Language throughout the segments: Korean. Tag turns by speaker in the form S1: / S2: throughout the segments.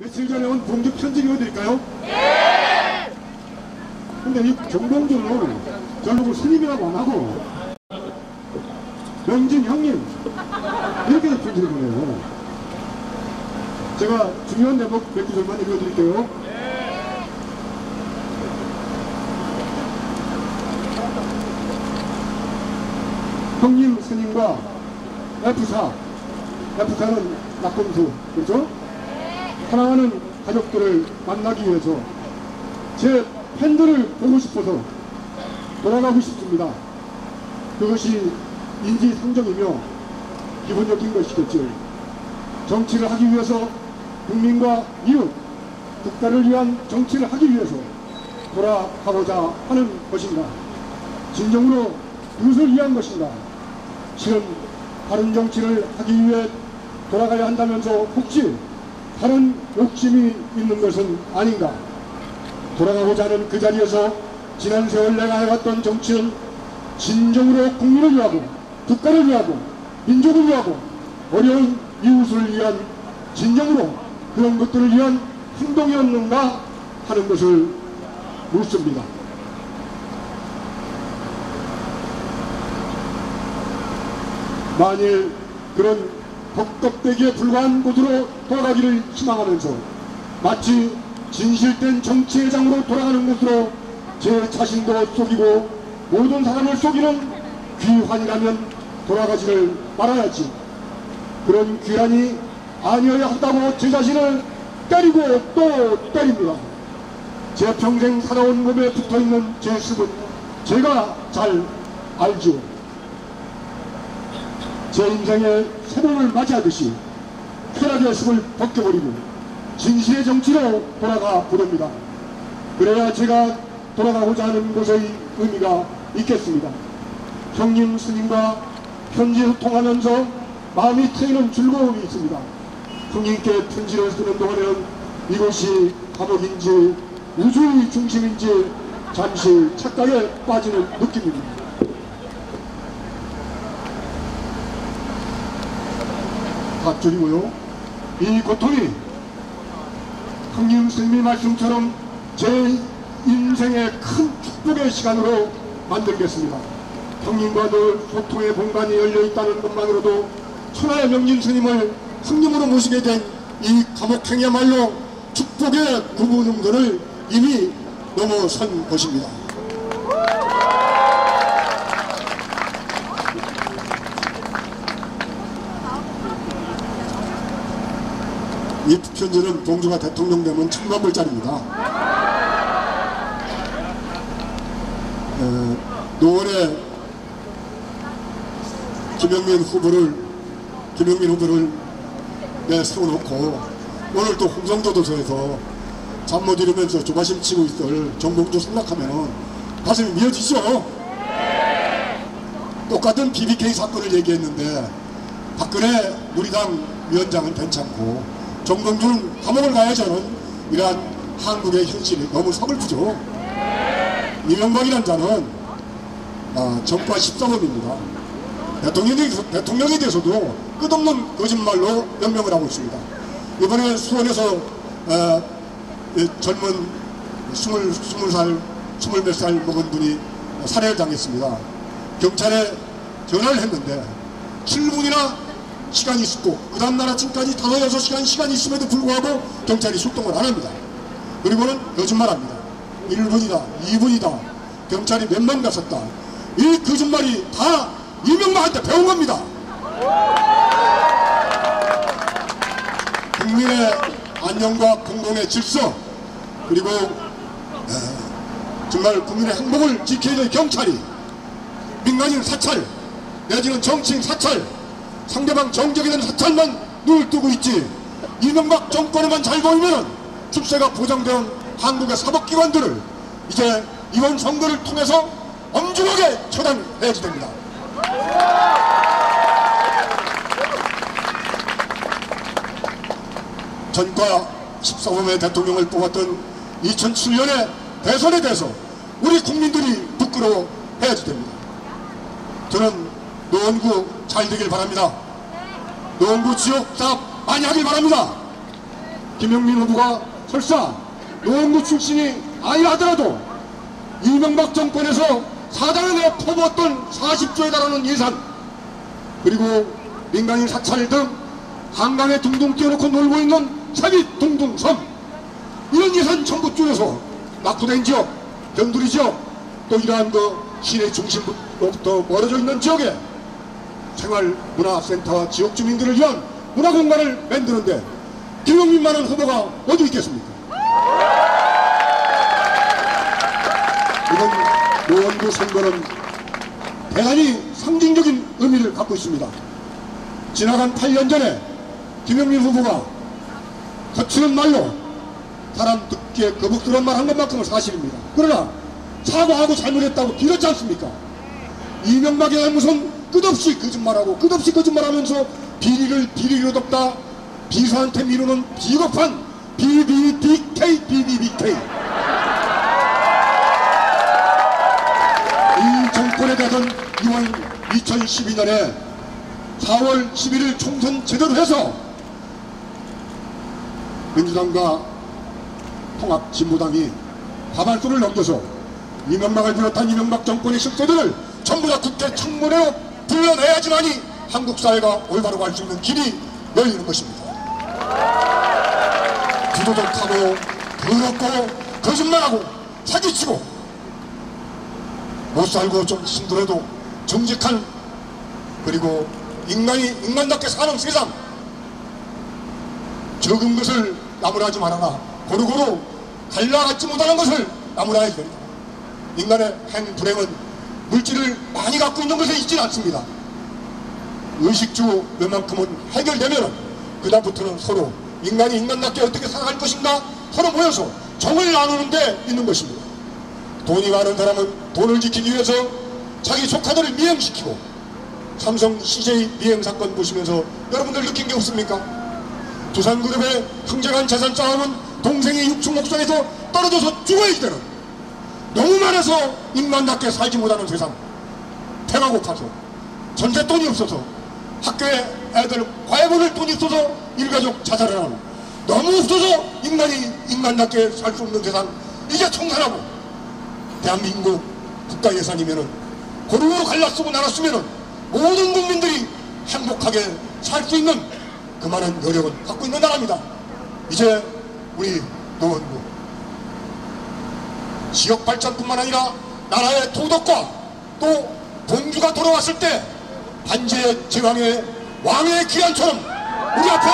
S1: 며칠 전에 온 공주 편지 읽어드릴까요? 네! 근데 이 정봉주는 저보고 스님이라고 안 하고 명진 형님 이렇게 편지를 보내요. 제가 중요한 대목 몇 구절만 읽어드릴게요. 형님 스님과 F사 F사는 낙검수 그렇죠? 사랑하는 가족들을 만나기 위해서 제 팬들을 보고 싶어서 돌아가고 싶습니다. 그것이 인지상정이며 기본적인 것이겠죠. 정치를 하기 위해서 국민과 이웃, 국가를 위한 정치를 하기 위해서 돌아가고자 하는 것인가? 진정으로 이웃을 위한 것인가? 실은 다른 정치를 하기 위해 돌아가야 한다면서 혹시 다른 욕심이 있는 것은 아닌가? 돌아가고자 하는 그 자리에서 지난 세월 내가 해왔던 정치는 진정으로 국민을 위하고 국가를 위하고 민족을 위하고 어려운 이웃을 위한 진정으로 그런 것들을 위한 행동이었는가 하는 것을 묻습니다. 만일 그런 벅껍데기에 불과한 곳으로 돌아가기를 희망하면서 마치 진실된 정치회장으로 돌아가는 곳으로 제 자신도 속이고 모든 사람을 속이는 귀환이라면 돌아가지를 말아야지. 그런 귀환이 아니어야 한다고 제 자신을 때리고 또 때립니다. 제 평생 살아온 몸에 붙어있는 제 습은 제가 잘 알죠 제 인생의 새봄을 맞이하듯이 쾌락의 습을 벗겨버리고 진실의 정치로 돌아가 보렵니다. 그래야 제가 돌아가고자 하는 것의 의미가 있겠습니다. 형님 스님과 편지 소통하면서 마음이 트이는 즐거움이 있습니다. 형님께 편지를 쓰는 동안에는 이곳이 감옥인지 우주의 중심인지 잠시 착각에 빠지는 느낌입니다. 갑줄이고요. 이 고통이 형님 스님의 말씀처럼 제 인생의 큰 축복의 시간으로 만들겠습니다. 형님과 늘 소통의 공간이 열려 있다는 것만으로도 천하의 명진 스님을 형님으로 모시게 된 이 감옥행이야말로 축복의 구분음들을 이미 넘어선 것입니다. 이 편지는 동주가 대통령 되면 천만 불짜리입니다. 에, 노원에 김영민 후보를 김영민 후보를 내 세워놓고 오늘 또 홍성도도서에서 잠 못 이루면서 조바심 치고 있을 정봉주 생각하면 가슴이 미어지죠. 똑같은 BBK 사건을 얘기했는데 박근혜 우리당 위원장은 괜찮고 정동준 감옥을 가야 저는 이러한 한국의 현실이 너무 서글프죠. 이명박이란 자는 아, 정과 13원입니다. 대통령에, 대통령에 대해서도 끝없는 거짓말로 연명을 하고 있습니다. 이번에 수원에서 어, 이 젊은 스물, 스물 살, 스물 몇 살 먹은 분이 살해를 당했습니다. 경찰에 전화를 했는데 7분이나 시간이 있었고 그 다음날 아침까지 다섯 여섯 시간 시간이 있음에도 불구하고 경찰이 출동을 안 합니다. 그리고는 거짓말합니다. 1분이다 2분이다 경찰이 몇명 갔었다 이 거짓말이 다 이명박한테 배운 겁니다. 국민의 안녕과 공동의 질서 그리고 에, 정말 국민의 행복을 지켜야 될 경찰이 민간인 사찰 내지는 정치인 사찰 상대방 정적에 대한 사찰만 눈을 뜨고 있지 이명박 정권에만 잘 보이면 출세가 보장된 한국의 사법기관들을 이제 이번 선거를 통해서 엄중하게 처단해야지 됩니다. 전과 14범의 대통령을 뽑았던 2007년의 대선에 대해서 우리 국민들이 부끄러워해야지 됩니다. 저는 노원구 잘 되길 바랍니다. 노원구 지역 사업 많이 하길 바랍니다. 김영민 후보가 설사 노원구 출신이 아니라 하더라도 이명박 정권에서 사당에 퍼부었던 40조에 달하는 예산 그리고 민간인 사찰 등 한강에 둥둥 뛰어놓고 놀고 있는 사립 둥둥섬 이런 예산 전부 줄여서 낙후된 지역, 변두리 지역 또 이러한 그 시내 중심부로부터 멀어져 있는 지역에 생활문화센터 지역 주민들을 위한 문화 공간을 만드는데 김용민만한 후보가 어디 있겠습니까? 이번 노원구 선거는 대단히 상징적인 의미를 갖고 있습니다. 지나간 8년 전에 김영민 후보가 거치는 말로 사람 듣기에 거북스러운 말 한 것만큼은 사실입니다. 그러나 사과하고 잘못했다고 빌었지 않습니까? 이명박이 무슨 끝없이 거짓말하고 끝없이 거짓말하면서 비리를 비리로 덮다. 비서한테 미루는 비겁한 BBBK BBBK 이 정권에 대한 이번 2012년에 4월 11일 총선 제대로 해서 민주당과 통합진보당이 과반수를 넘겨서 이명박을 비롯한 이명박 정권의 실세들을 전부 다 국회 청문회로 불러내야지만이 한국 사회가 올바로 갈 수 있는 길이 열리는 것입니다. 부도덕하고 더럽고 거짓말하고 사기치고 못 살고 좀 힘들어도 정직한 그리고 인간이 인간답게 사는 세상 적은 것을 나무라지 말아라 고루고루 갈라갖지 못하는 것을 나무라야 됩니다 인간의 행 불행은 물질을 많이 갖고 있는 것에 있지는 않습니다 의식주 몇 만큼은 해결되면 그다음부터는 서로 인간이 인간답게 어떻게 살아갈 것인가 서로 모여서 정을 나누는 데 있는 것입니다 돈이 많은 사람은 돈을 지키기 위해서 자기 조카들을 미행시키고 삼성 CJ 미행 사건 보시면서 여러분들 느낀 게 없습니까? 두산그룹의 흥정한 재산 싸움은 동생이 육축 목상에서 떨어져서 죽어야 되는 너무 많아서 인간답게 살지 못하는 세상. 배가 고파서 전세 돈이 없어서 학교에 애들 과외 보낼 돈이 없어서 일가족 자살을 하고 너무 없어서 인간이 인간답게 살 수 없는 세상. 이제 청산하고 대한민국 국가 예산이면은 고루고루 갈라쓰고 나눴으면은 모든 국민들이 행복하게 살 수 있는 그만한 여력은 갖고 있는 나라입니다. 이제 우리 노원구 지역 발전뿐만 아니라 나라의 도덕과 또 봉주가 돌아왔을 때 반지의 제왕의 왕의 귀환처럼 우리 앞에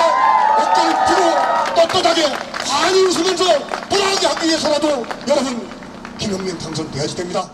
S1: 어깨를 펴고 떳떳하게 환히 웃으면서 돌아가게 하기 위해서라도 여러분 김영민 당선돼야지 됩니다.